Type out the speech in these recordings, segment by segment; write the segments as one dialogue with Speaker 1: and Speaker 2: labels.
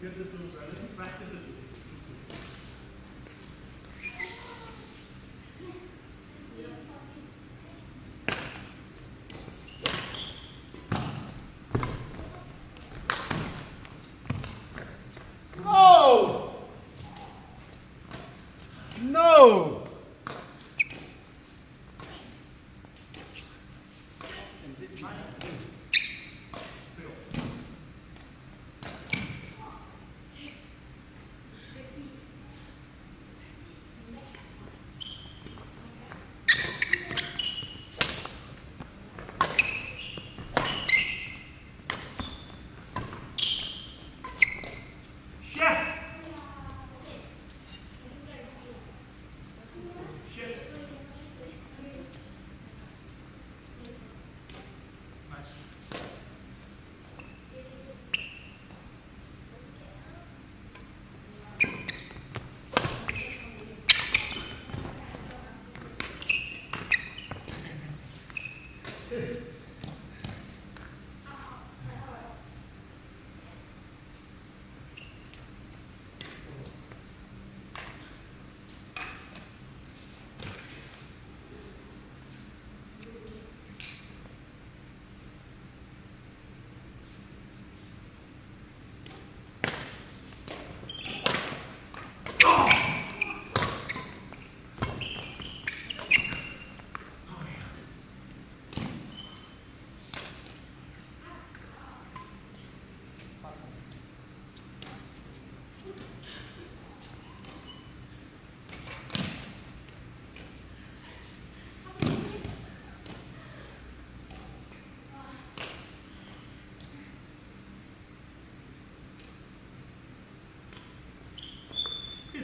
Speaker 1: get this. Let me practice it.
Speaker 2: No!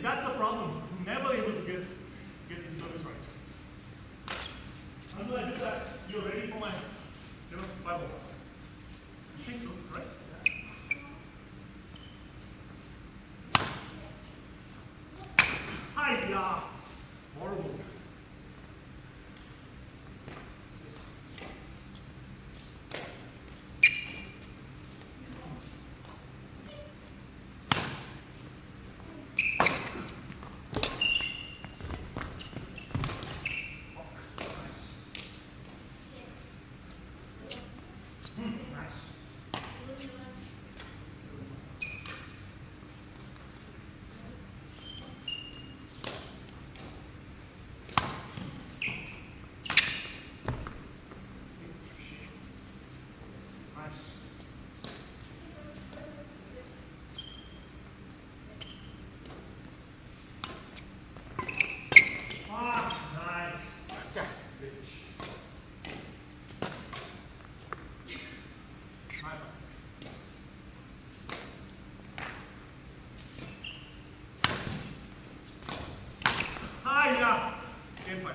Speaker 1: That's the problem. You're never able to get get the service right. Until I do that, you're ready for my, you know, five. You think so, right? Hi, yeah.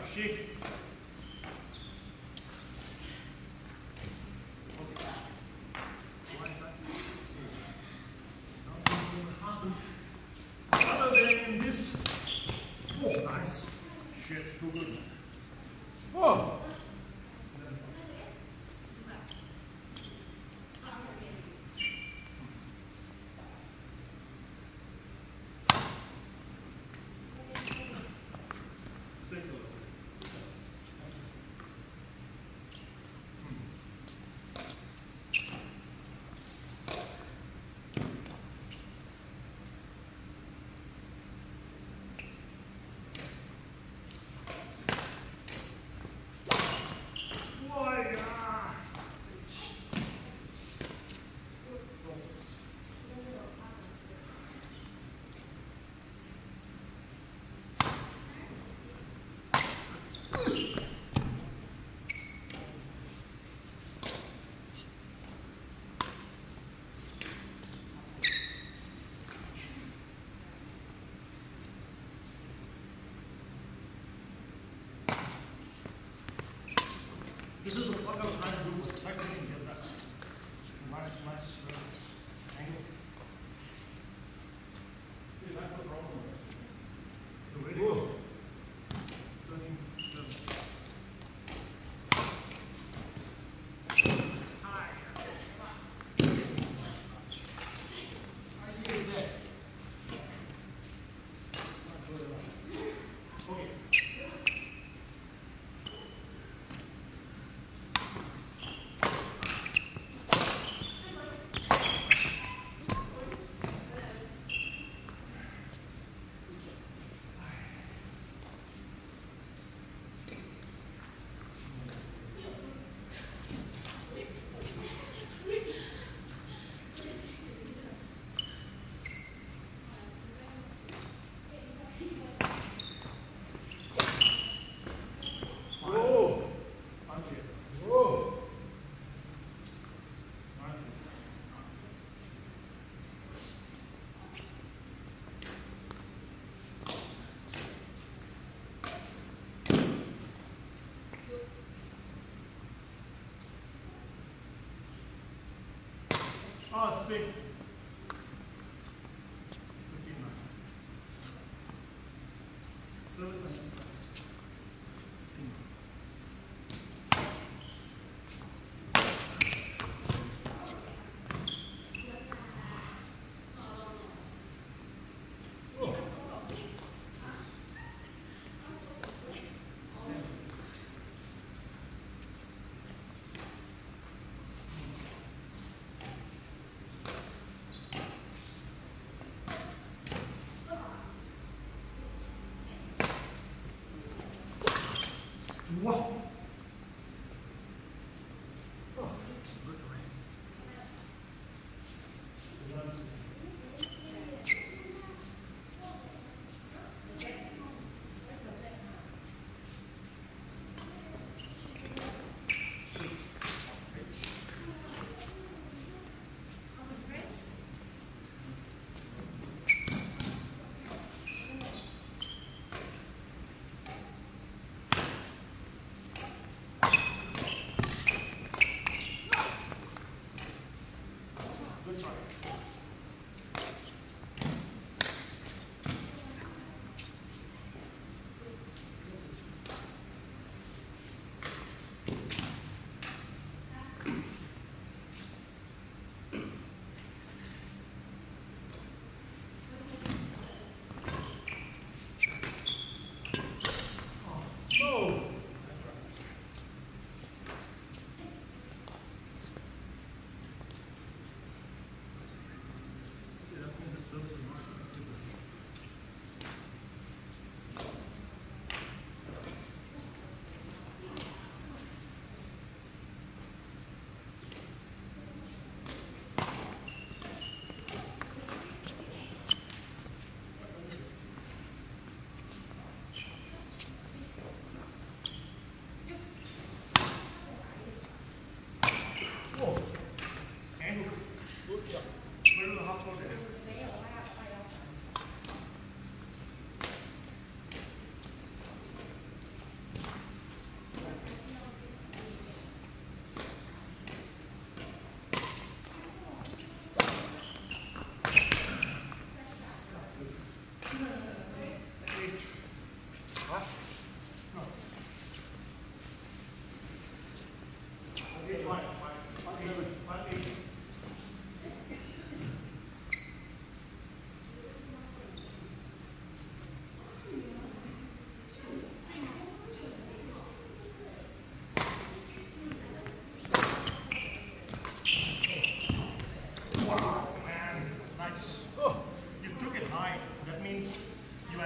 Speaker 1: Game what I Okay. something
Speaker 2: 有
Speaker 1: 啊。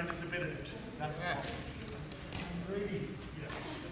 Speaker 1: That's it. That's
Speaker 2: yeah.
Speaker 1: the.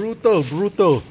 Speaker 1: Brutal, brutal.